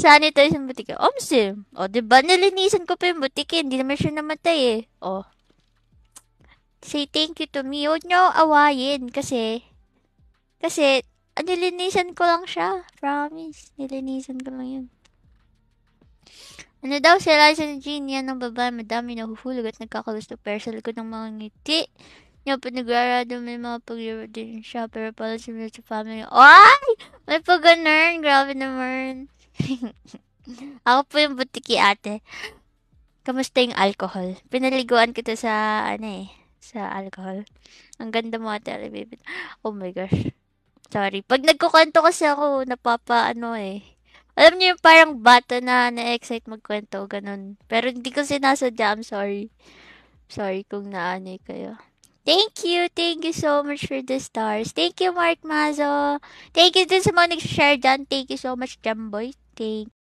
sanitize ng butike. Omsim. O, di ba? Nilinisan ko pa yung butike. Hindi naman siya namatay eh. O. Say thank you to me. Huwag niyo awayin kasi, kasi, ah, nilinisan ko lang siya. Promise. Nilinisan ko lang yun. Ano daw si Eliza ni Jean, yan ang babae, madami nahuhulog at nagkakagusto pero sa likod ng mga ngiti. Niya pinagrarado may mga pagliro din siya pero pala si sa family. Ay! May pa naman. Ako po yung butiki ate. Kamusta yung alcohol? Pinaliguan kita sa, ano eh, sa alcohol. Ang ganda mo ate, baby. Oh my gosh. Sorry. Pag nagkukwento kasi ako, napapa, ano eh. Alam niyo yung parang bata na na-excite magkwento, ganun. Pero hindi ko sinasadya, I'm sorry. Sorry kung naanay kayo. Thank you. Thank you so much for the stars. Thank you, Mark Mazo. Thank you din sa mga nag-share dyan. Thank you so much, Jamboy. Thank